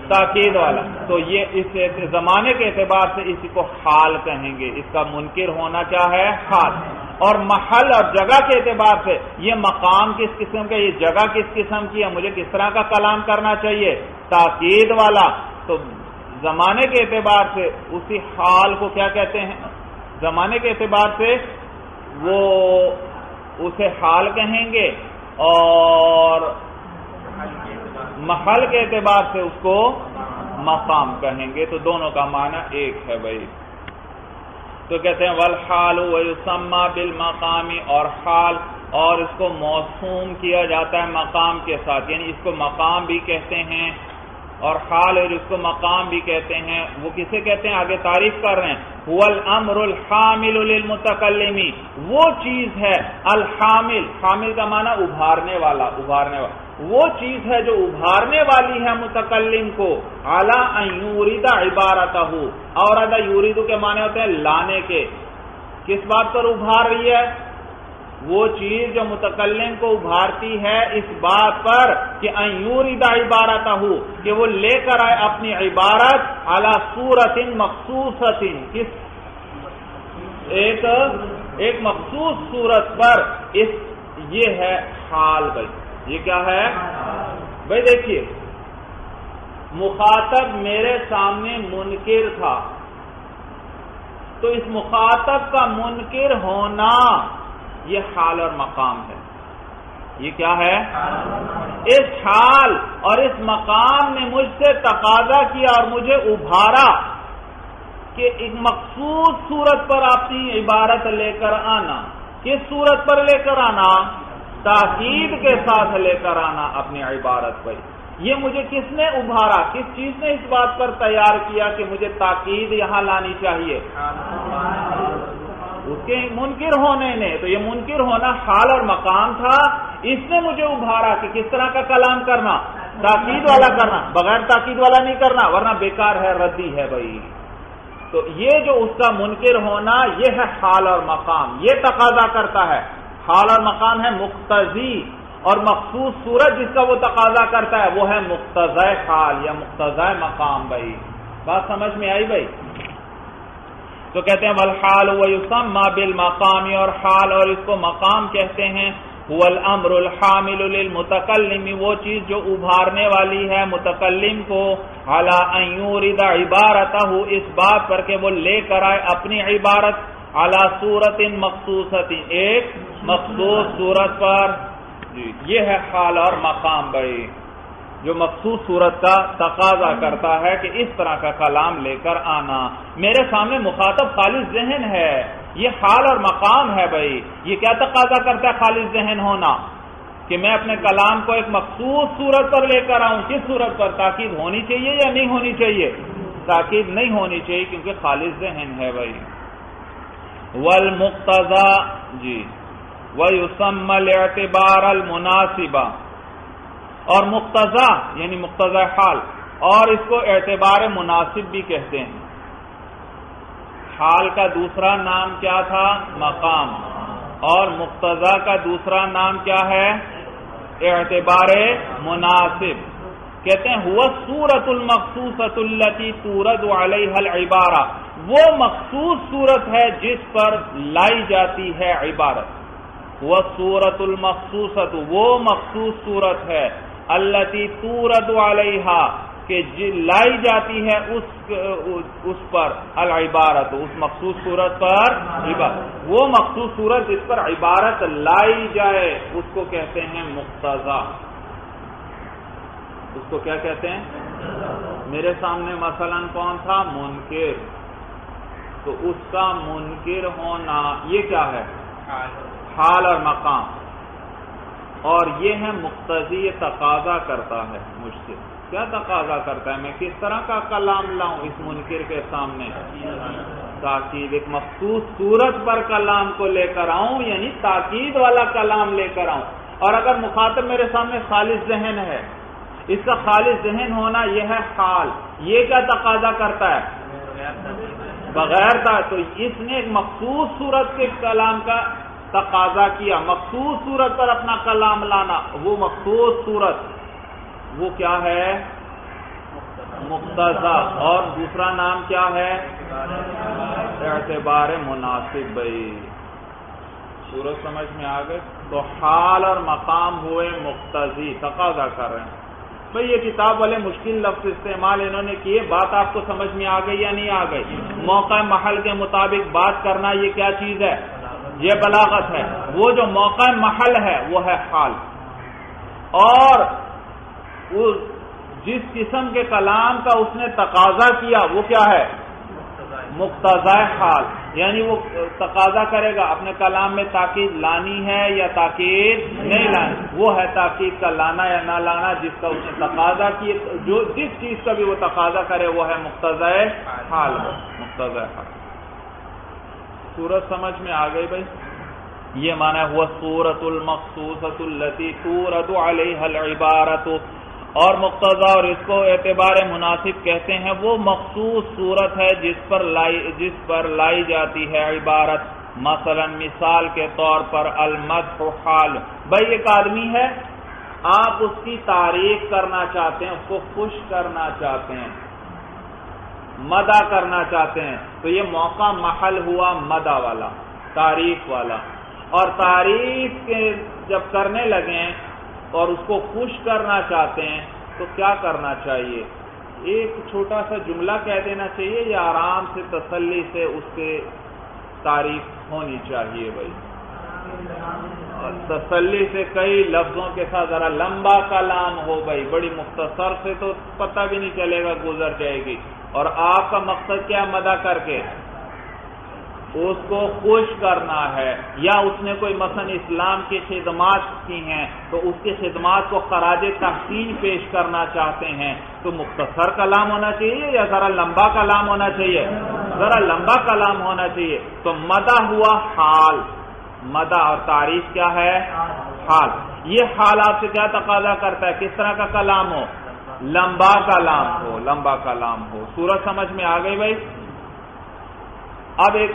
[SPEAKER 1] تاکید والا۔ تو یہ اس زمانے کے اعتبار سے اسی کو حال کہیں گے۔ اس کا منکر ہونا کیا ہے؟ حال۔ اور محل اور جگہ کے اعتبار سے یہ مقام کس قسم کا، یہ جگہ کس قسم کی ہے؟ مجھے کس طرح کا کلام کرنا چاہیے؟ تاکید والا۔ تو زمانے کے اعتبار سے اسی حال کو کیا کہتے ہیں؟ زمانے کے اعتبار سے وہ اسے حال کہیں گے اور محل کے اعتبار سے اس کو مقام کہیں گے، تو دونوں کا معنی ایک ہے بھائی تو کہتے ہیں، والحال ویسما بالمقامی اور حال، اور اس کو موسوم کیا جاتا ہے مقام کے ساتھ یعنی اس کو مقام بھی کہتے ہیں، اور حال اور اس کو مقام بھی کہتے ہیں۔ وہ کسے کہتے ہیں؟ آگے تعریف کر رہے ہیں۔ الامر الحامل للمتکلمی وہ چیز ہے الحامل۔ حامل کا معنی ابھارنے والا ابھارنے والا۔ وہ چیز ہے جو ابھارنے والی ہے متکلم کو اعلی یوریدا عبارت ہو اور ادا یوریدو کے معنی ہوتے ہیں لانے کے۔ کس بات پر ابھار رہی ہے؟ وہ چیز جو متکلم کو ابھارتی ہے اس بات پر کہ ایوریدا عبارت ہو کہ وہ لے کر آئے اپنی عبارت اعلی صورت مخصوص کس؟ ایک ایک مخصوص صورت پر۔ اس، یہ ہے حال بھائی۔ یہ کیا ہے؟ بھائی دیکھیے، مخاطب میرے سامنے منکر تھا۔ تو اس مخاطب کا منکر ہونا یہ حال اور مقام ہے۔ یہ کیا ہے؟ اس حال اور اس مقام نے مجھ سے تقاضا کیا اور مجھے ابھارا کہ ایک مخصوص صورت پر اپنی عبارت لے کر آنا۔ کس صورت پر لے کر آنا؟ تاکید کے ساتھ لے کر آنا اپنی عبارت پر یہ مجھے کس نے ابھارا؟ کس چیز نے اس بات پر تیار کیا کہ مجھے تاکید یہاں لانی چاہیے؟ اس کے منکر ہونے نے۔ تو یہ منکر ہونا حال اور مقام تھا۔ اس نے مجھے ابھارا کہ کس طرح کا کلام کرنا؟ تاکید والا کرنا، بغیر تاکید والا نہیں کرنا، ورنہ بیکار ہے، ردی ہے بھائی۔ تو یہ جو اس کا منکر ہونا، یہ ہے حال اور مقام۔ یہ تقاضا کرتا ہے۔ حال اور مقام ہے مقتضی اور مخصوص صورت جس کا وہ تقاضا کرتا ہے وہ ہے مقتض حال یا مقتض مقام بھائی۔ بات سمجھ میں آئی بھائی؟ تو کہتے ہیں والحال ویسمى بالمقام اور حال اور اس کو مقام کہتے ہیں۔ هو الامر الحامل للمتکلم، وہ چیز جو ابھارنے والی ہے متکلم کو۔ على ان يورد عبارته، اس بات پر کہ وہ لے کر آئے اپنی عبارت۔ على صورت مخصوص ایک مخصوص صورت پر۔ جی یہ ہے حال اور مقام بھائی۔ جو مخصوص صورت کا تقاضا کرتا ہے کہ اس طرح کا کلام لے کر آنا۔ میرے سامنے مخاطب خالص ذہن ہے۔ یہ حال اور مقام ہے بھائی۔ یہ کیا تقاضا کرتا ہے خالص ذہن ہونا؟ کہ میں اپنے کلام کو ایک مخصوص صورت پر لے کر آؤں، کس صورت پر؟ تاکید ہونی چاہیے یا نہیں ہونی چاہیے؟ تاکید نہیں ہونی چاہیے کیونکہ خالص ذہن ہے بھائی۔ ول جی وہی اعتبار المناسبہ اور مقتضا یعنی مقتضا حال، اور اس کو اعتبار مناسب بھی کہتے ہیں۔ حال کا دوسرا نام کیا تھا؟ مقام، اور مقتضا کا دوسرا نام کیا ہے؟ اعتبار مناسب۔ کہتے ہیں ہوا سورت المخصوص التی سورت علیہ العبارہ وہ مخصوص صورت ہے جس پر لائی جاتی ہے عبارت۔ وہ سورت المخصوص وہ مخصوص صورت ہے اللہ تورد علیہ کہ جی لائی جاتی ہے اس اس پر العبارت، اس مخصوص صورت پر عبارت۔ وہ مخصوص صورت جس پر عبارت لائی جائے، اس کو کہتے ہیں مقتضا۔ اس کو کیا کہتے ہیں؟ میرے سامنے مثلا کون تھا؟ منکر۔ تو اس کا منکر ہونا یہ کیا ہے؟ حال۔ اور مقام۔ اور یہ ہے مقتضی تقاضا کرتا ہے مجھ سے۔ کیا تقاضا کرتا ہے؟ میں کس طرح کا کلام لاؤں اس منکر کے سامنے؟ تاکید ایک مخصوص صورت پر کلام کو لے کر آؤں یعنی تاکید والا کلام لے کر آؤں۔ اور اگر مخاطب میرے سامنے خالص ذہن ہے اس کا خالص ذہن ہونا یہ ہے حال۔ یہ کیا تقاضا کرتا ہے؟ بغیر تھا، تو اس نے ایک مخصوص صورت کے کلام کا تقاضا کیا۔ مخصوص صورت پر اپنا کلام لانا، وہ مخصوص صورت، وہ کیا ہے؟ مقتضا۔ اور دوسرا نام کیا ہے؟ اعتبار مناسب۔ بھائی، صورت سمجھ میں آ گئے؟ تو حال اور مقام ہوئے مقتضی، تقاضا کر رہے ہیں۔ بھائی یہ کتاب والے مشکل لفظ استعمال انہوں نے کیے، بات آپ کو سمجھ میں آ گئی یا نہیں آ گئی؟ موقع محل کے مطابق بات کرنا یہ کیا چیز ہے؟ یہ بلاغت ہے۔ وہ جو موقع محل ہے، وہ ہے حال۔ اور جس قسم کے کلام کا اس نے تقاضا کیا، وہ کیا ہے؟ مقتض حال۔ یعنی وہ تقاضا کرے گا، اپنے کلام میں تاکید لانی ہے یا تاکید نہیں لانی؟ وہ ہے تاکید کا لانا یا نہ لانا، جس کا اس نے تقاضا کی جو جس چیز کا بھی وہ تقاضا کرے، وہ ہے مقتض حال۔ مقتض حال۔ سورت سمجھ میں آ گئی بھائی؟ یہ مانا ہوا سورت المخصوص التی سورت علیہ العبارت اور مقتضا اور اس کو اعتبار مناسب کہتے ہیں، وہ مخصوص صورت ہے جس پر لائی، جس پر لائی جاتی ہے عبارت۔ مثلا مثال کے طور پر المد حال۔ بھائی، ایک آدمی ہے، آپ اس کی تعریف کرنا چاہتے ہیں، اس کو خوش کرنا چاہتے ہیں مدا کرنا چاہتے ہیں۔ تو یہ موقع محل ہوا مدا والا تعریف والا۔ اور تعریف کے جب کرنے لگیں اور اس کو خوش کرنا چاہتے ہیں، تو کیا کرنا چاہیے؟ ایک چھوٹا سا جملہ کہہ دینا چاہیے یا آرام سے، تسلی سے اس کے تعریف ہونی چاہیے بھائی۔ اور تسلی سے کئی لفظوں کے ساتھ ذرا لمبا کلام ہو بھائی، بڑی مختصر سے تو پتہ بھی نہیں چلے گا، گزر جائے گی۔ اور آپ کا مقصد کیا مدہ کر کے۔ اس کو خوش کرنا ہے یا اس نے کوئی مثلا اسلام کی خدمات کی ہیں تو اس کی خدمات کو خراج تحسین پیش کرنا چاہتے ہیں تو مختصر کلام ہونا چاہیے یا ذرا لمبا کلام ہونا چاہیے؟ ذرا لمبا کلام ہونا چاہیے۔ تو مدہ ہوا حال۔ مدہ اور تعریف کیا ہے؟ حال۔ یہ حال آپ سے کیا تقاضا کرتا ہے؟ کس طرح کا کلام ہو؟ لمبا کلام ہو، لمبا کلام ہو۔ سورج سمجھ میں آ گئی بھائی؟ اب ایک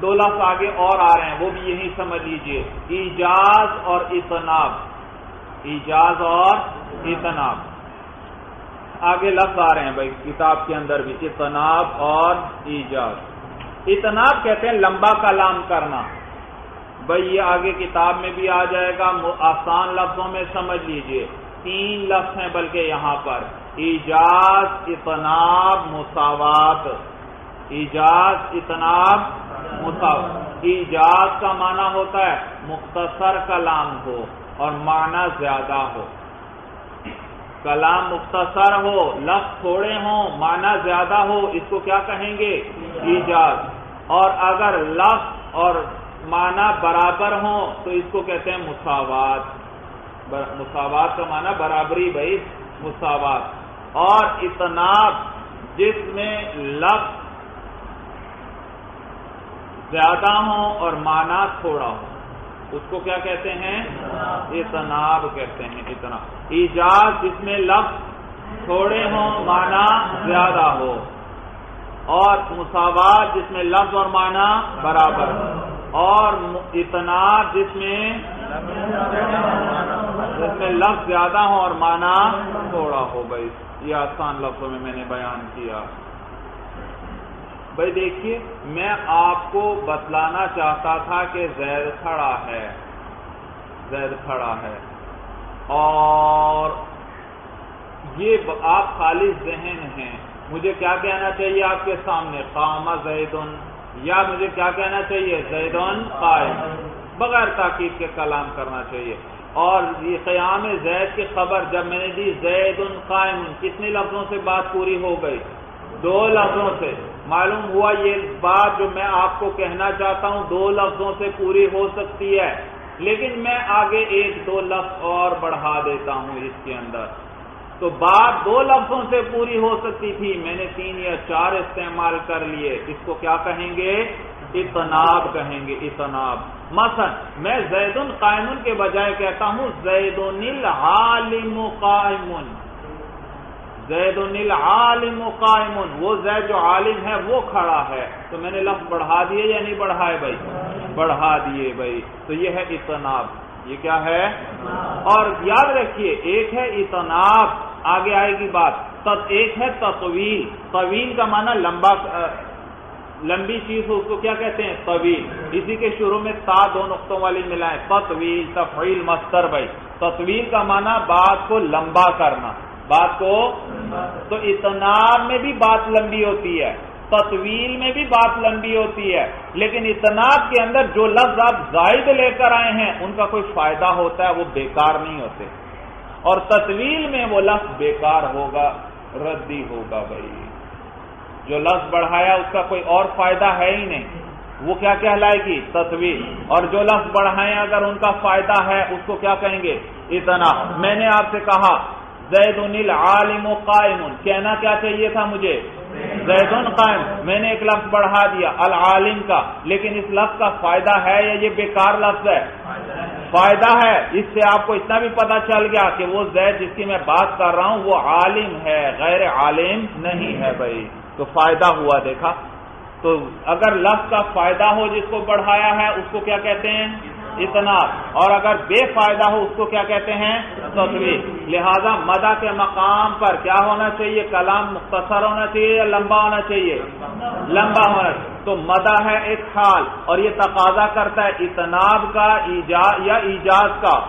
[SPEAKER 1] دو لفظ آگے اور آ رہے ہیں، وہ بھی یہی سمجھ لیجیے۔ ایجاز اور اتناب ایجاز اور اتناب آگے لفظ آ رہے ہیں بھائی، کتاب کے اندر بھی۔ اتناب اور ایجاز۔ اتناب کہتے ہیں لمبا کلام کرنا۔ بھائی، یہ آگے کتاب میں بھی آ جائے گا۔ آسان لفظوں میں سمجھ لیجیے۔ تین لفظ ہیں بلکہ یہاں پر۔ ایجاز اتناب مساوات۔ ایجاز اتناب مساوات ایجاز کا معنی ہوتا ہے مختصر کلام ہو اور معنی زیادہ ہو۔ کلام مختصر ہو، لفظ تھوڑے ہوں، معنی زیادہ ہو، اس کو کیا کہیں گے؟ ایجاز اور اگر لفظ اور معنی برابر ہوں تو اس کو کہتے ہیں مساوات۔ مساوات کا معنی برابری بھائی، مساوات۔ اور اتناب جس میں لفظ زیادہ ہوں اور معنی تھوڑا ہو اس کو کیا کہتے ہیں؟ اتناب کہتے ہیں، اتنا۔ ایجاز جس میں لفظ تھوڑے ہوں، معنی زیادہ ہو۔ اور مساوات جس میں لفظ اور معنی برابر ہو۔ اور اتنا جس میں جس میں لفظ زیادہ ہو اور معنی تھوڑا ہو۔ بھائی، یہ آسان لفظوں میں میں نے بیان کیا۔ بھائی دیکھیے، میں آپ کو بتلانا چاہتا تھا کہ زید کھڑا ہے۔ زید کھڑا ہے۔ اور یہ آپ خالی ذہن ہیں۔ مجھے کیا کہنا چاہیے آپ کے سامنے؟ قام زیدن۔ یا مجھے کیا کہنا چاہیے؟ زیدن قائم۔ بغیر تاکید کے کلام کرنا چاہیے۔ اور یہ قیام زید کی خبر جب میں نے دی زید قائم، کتنے لفظوں سے بات پوری ہو گئی؟ دو لفظوں سے۔ معلوم ہوا یہ بات جو میں آپ کو کہنا چاہتا ہوں، دو لفظوں سے پوری ہو سکتی ہے۔ لیکن میں آگے ایک دو لفظ اور بڑھا دیتا ہوں اس کے اندر۔ تو بات دو لفظوں سے پوری ہو سکتی تھی۔ میں نے تین یا چار استعمال کر لیے۔ اس کو کیا کہیں گے؟ اتناب کہیں گے اتناب مثلا میں زید القائم کے بجائے کہتا ہوں زید العالم قائم زید العالم قائم وہ زید جو عالم ہے، وہ کھڑا ہے۔ تو میں نے لفظ بڑھا دیے یا نہیں بڑھائے بھائی؟ بڑھا دیے بھائی۔ تو یہ ہے اتناب یہ کیا ہے؟ اور یاد رکھیے، ایک ہے اتناب آگے آئے گی بات۔ ایک ہے تطویل۔ طویل کا معنی لمبا لمبی چیز ہو، اس کو کیا کہتے ہیں؟ طویل۔ اسی کے شروع میں تا دو نقطوں والی ملائیں۔ تطویل، تفعیل مستر بھائی۔ تطویل کا معنی بات کو لمبا کرنا۔ بات کو تو اتناب میں بھی بات لمبی ہوتی ہے، تطویل میں بھی بات لمبی ہوتی ہے، لیکن اتناب کے اندر جو لفظ آپ زائد لے کر آئے ہیں، ان کا کوئی فائدہ ہوتا ہے، وہ بیکار نہیں ہوتے۔ اور تطویل میں وہ لفظ بیکار ہوگا، ردی ہوگا بھائی۔ جو لفظ بڑھایا، اس کا کوئی اور فائدہ ہے ہی نہیں۔ وہ کیا کہلائے گی؟ تصویر اور جو لفظ بڑھائے اگر ان کا فائدہ ہے، اس کو کیا کہیں گے؟ اتنا میں نے آپ سے کہا زید العالم قائم. کہنا کیا چاہیے تھا مجھے؟ زید قائم. میں نے ایک لفظ بڑھا دیا، العالم کا. لیکن اس لفظ کا فائدہ ہے یا یہ بیکار لفظ ہے؟ فائدہ ہے. اس سے آپ کو اتنا بھی پتا چل گیا کہ وہ زید جس کی میں بات کر رہا ہوں، وہ عالم ہے، غیر عالم نہیں ہے بھائی. تو فائدہ ہوا، دیکھا. تو اگر لفظ کا فائدہ ہو جس کو بڑھایا ہے، اس کو کیا کہتے ہیں؟ اتنا اور اگر بے فائدہ ہو اس کو کیا کہتے ہیں؟ تصویر لہذا مدا کے مقام پر کیا ہونا چاہیے؟ کلام مختصر ہونا چاہیے یا لمبا ہونا چاہیے؟ لمبا ہونا چاہیے۔ تو مدا ہے ایک حال اور یہ تقاضا کرتا ہے اتناب کا یا ایجاز کا۔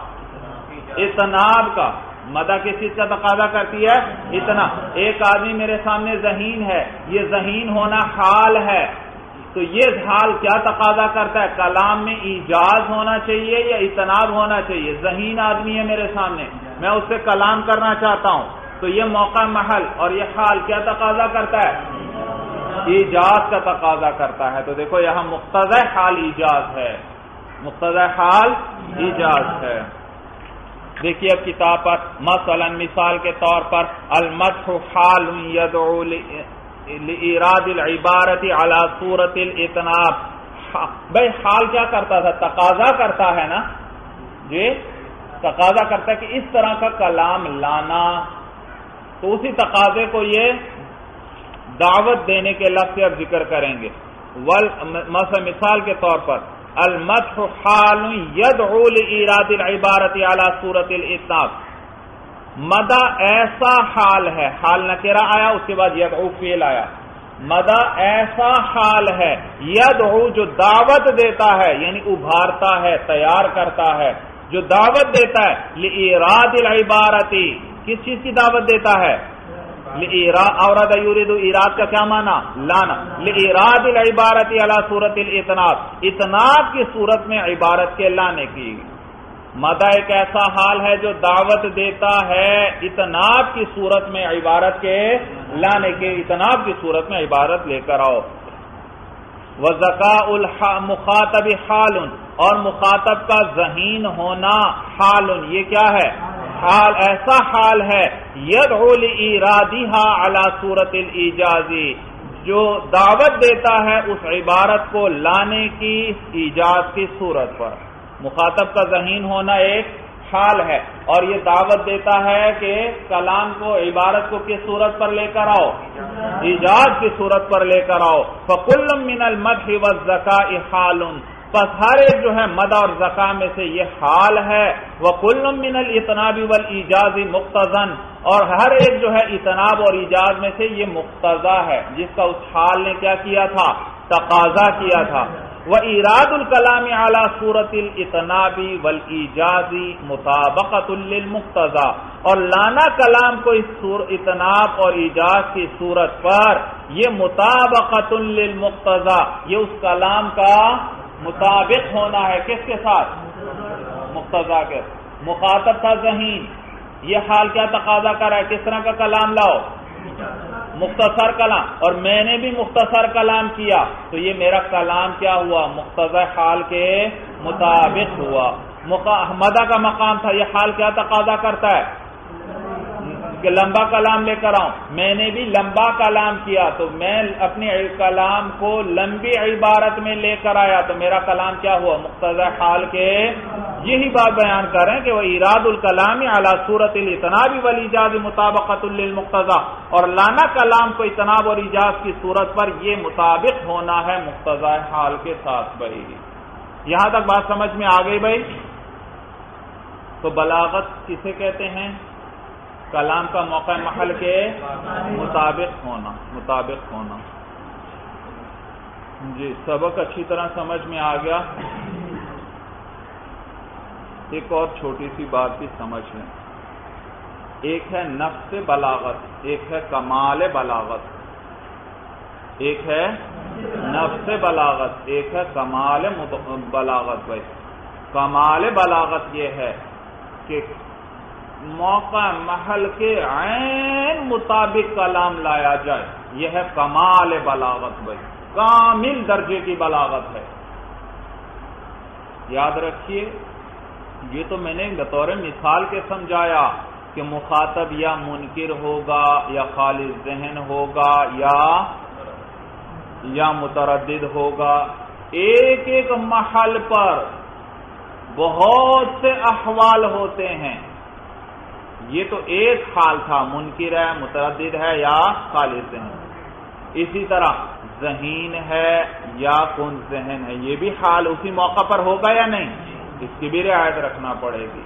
[SPEAKER 1] اتناب کا۔ مدا کس چیز کا تقاضا کرتی ہے؟ اتنا۔ ایک آدمی میرے سامنے ذہین ہے۔ یہ ذہین ہونا حال ہے۔ تو یہ حال کیا تقاضا کرتا ہے؟ کلام میں ایجاز ہونا چاہیے یا اتناب ہونا چاہیے؟ ذہین آدمی ہے میرے سامنے۔ میں اس سے کلام کرنا چاہتا ہوں۔ تو یہ موقع محل اور یہ حال کیا تقاضا کرتا ہے؟ ایجاز کا تقاضا کرتا ہے۔ تو دیکھو، یہاں مختص حال ایجاز ہے۔ مختص حال ایجاز ہے۔ دیکھیے اب کتاب پر، مثلا مثال کے طور پر، المدح حال یدعو العبارت على صورت الاتناب بھائی، حال کیا کرتا تھا؟ تقاضا کرتا ہے نا؟ جی تقاضا کرتا ہے کہ اس طرح کا کلام لانا۔ تو اسی تقاضے کو یہ دعوت دینے کے لفظ سے اب ذکر کریں گے۔ مثال کے طور پر، المدح حال يدعو لإراد العبارت على صورت الاتناب مدا ایسا حال ہے، حال نکرہ آیا، اس کے بعد یدعو فیل آیا۔ مدا ایسا حال ہے، یدعو جو دعوت دیتا ہے یعنی ابھارتا ہے، تیار کرتا ہے۔ جو دعوت دیتا ہے لئیراد العبارتی کس چیز کی دعوت دیتا ہے؟ اورد یورید اراد کا کیا مانا لانا۔ لئیراد العبارتی علی صورت الاتناب اتناب کی صورت میں عبارت کے لانے کی۔ مدہ ایک ایسا حال ہے جو دعوت دیتا ہے اتناب کی صورت میں عبارت کے، لانے کے اتناب کی صورت میں عبارت لے کر آؤ۔ وزکا مخاطب حال، اور مخاطب کا ذہین ہونا حال، یہ کیا ہے؟ حال، ایسا حال ہے ید ارادی علی صورت الجازی جو دعوت دیتا ہے اس عبارت کو لانے کی، ایجاز کی صورت پر۔ مخاطب کا ذہین ہونا ایک حال ہے اور یہ دعوت دیتا ہے کہ کلام کو، عبارت کو کس صورت پر لے کر آؤ؟ ایجاد کی صورت پر لے کر آؤ۔ فکل من المد و زکا حال ہر ایک جو ہے مد اور زکا میں سے یہ حال ہے۔ وہ کل من التنابی ول ایجازی مختصن اور ہر ایک جو ہے اتناب اور ایجاز میں سے یہ مقتضا ہے۔ جس کا اس حال نے کیا کیا تھا؟ تقاضا کیا تھا۔ وہ اراد الکلام اعلیٰ صورت التنابی والایجازی مطابقت المقتضا اور لانا کلام کو اس اتناب اور ایجاز کی صورت پر یہ مطابقت للمقتضا، یہ اس کلام کا مطابق ہونا ہے۔ کس کے ساتھ؟ مقتضا کے۔ مخاطب تھا ذہین۔ یہ حال کیا تقاضا کر رہا ہے؟ کس طرح کا کلام لاؤ؟ مختصر کلام اور میں نے بھی مختصر کلام کیا تو یہ میرا کلام کیا ہوا؟ مختصر حال کے مطابق ہوا۔ مدہ کا مقام تھا، یہ حال کیا تقاضا کرتا ہے؟ کہ لمبا کلام لے کر آؤں۔ میں نے بھی لمبا کلام کیا تو میں اپنے کلام کو لمبی عبارت میں لے کر آیا تو میرا کلام کیا ہوا؟ مختصر حال کے یہی بات بیان کر رہے ہیں کہ وہ اراد الکلامی اعلیٰ صورت التنابی ولی مطابقت المقتضا اور لانا کلام کو اتناب اور ایجاز کی صورت پر یہ مطابق ہونا ہے مقتضا حال کے ساتھ بھائی۔ یہاں تک بات سمجھ میں آ گئی بھائی؟ تو بلاغت کسے کہتے ہیں؟ کلام کا موقع محل کے مطابق ہونا مطابق ہونا۔ جی سبق اچھی طرح سمجھ میں آ گیا۔ ایک اور چھوٹی سی بات بھی سمجھ لیں۔ ایک ہے نفس بلاغت، ایک ہے کمال بلاغت۔ ایک ہے نفس بلاغت، ایک ہے کمال بلاغت۔ بھائی، کمال بلاغت یہ ہے کہ موقع محل کے عین مطابق کلام لایا جائے۔ یہ ہے کمال بلاغت بھائی۔ کامل درجے کی بلاغت ہے۔ یاد رکھیے، یہ تو میں نے بطور مثال کے سمجھایا کہ مخاطب یا منکر ہوگا یا خالص ذہن ہوگا یا یا متردد ہوگا۔ ایک ایک محل پر بہت سے احوال ہوتے ہیں۔ یہ تو ایک حال تھا، منکر ہے، متردد ہے یا خالص ذہن اسی طرح ذہین ہے یا کن ذہن ہے؟ یہ بھی حال اسی موقع پر ہوگا یا نہیں؟ اس کی بھی رعایت رکھنا پڑے گی۔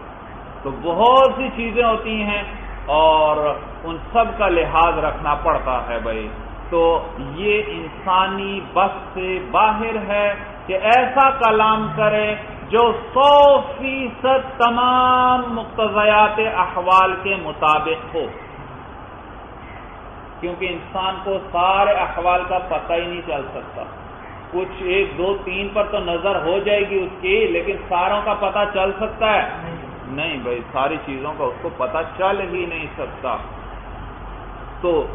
[SPEAKER 1] تو بہت سی چیزیں ہوتی ہیں اور ان سب کا لحاظ رکھنا پڑتا ہے بھائی۔ تو یہ انسانی بس سے باہر ہے کہ ایسا کلام کرے جو سو فیصد تمام مقتضیات احوال کے مطابق ہو۔ کیونکہ انسان کو سارے احوال کا پتہ ہی نہیں چل سکتا۔ کچھ ایک دو تین پر تو نظر ہو جائے گی اس کی، لیکن ساروں کا پتہ چل سکتا ہے۔ نہیں بھائی، ساری چیزوں کا اس کو پتہ چل ہی نہیں سکتا۔ تو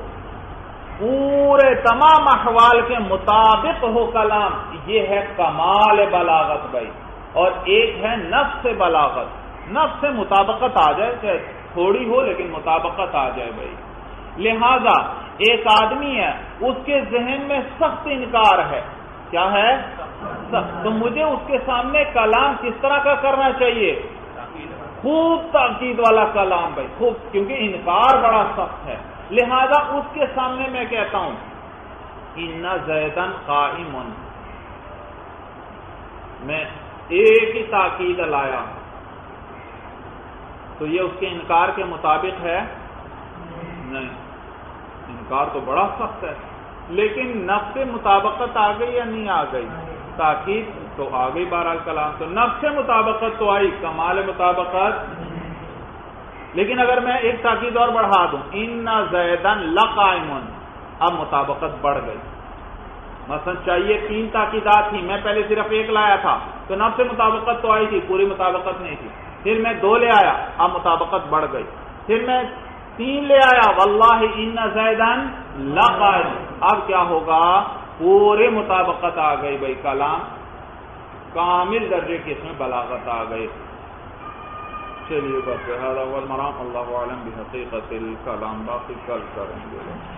[SPEAKER 1] پورے تمام احوال کے مطابق ہو کلام، یہ ہے کمال بلاغت بھائی۔ اور ایک ہے نفس بلاغت، نفس سے مطابقت آ جائے، چاہے تھوڑی ہو لیکن مطابقت آ جائے بھائی۔ لہذا ایک آدمی ہے، اس کے ذہن میں سخت انکار ہے۔ کیا ہے؟ تو مجھے اس کے سامنے کلام کس طرح کا کرنا چاہیے؟ خوب تاکید والا کلام بھائی، خوب، کیونکہ انکار بڑا سخت ہے۔ لہذا اس کے سامنے میں کہتا ہوں، ان زیدن قائم میں ایک ہی تاکید لایا۔ تو یہ اس کے انکار کے مطابق ہے؟ نہیں۔ انکار تو بڑا سخت ہے۔ لیکن نفس مطابقت آ گئی یا نہیں آ گئی؟ تاکید تو آ گئی بہرحال کلام تو نفس مطابقت تو آئی، کمال مطابقت۔ لیکن اگر میں ایک تاکید اور بڑھا دوں ان زیدن لقائمن اب مطابقت بڑھ گئی۔ مثلا چاہیے تین تاکیدات تھی میں پہلے صرف ایک لایا تھا۔ تو نفس مطابقت تو آئی تھی، پوری مطابقت نہیں تھی۔ پھر میں دو لے آیا، اب مطابقت بڑھ گئی۔ پھر میں تین لے آیا، واللہ ان زیدن لقائم اب کیا ہوگا؟ پورے مطابقت آ گئی بھائی، کلام۔ کامل درجے کی اس میں بلاغت آ گئی۔ چلیے، بس اللہ عالم بھی حقیقت الکلام، باقی کل کریں گے۔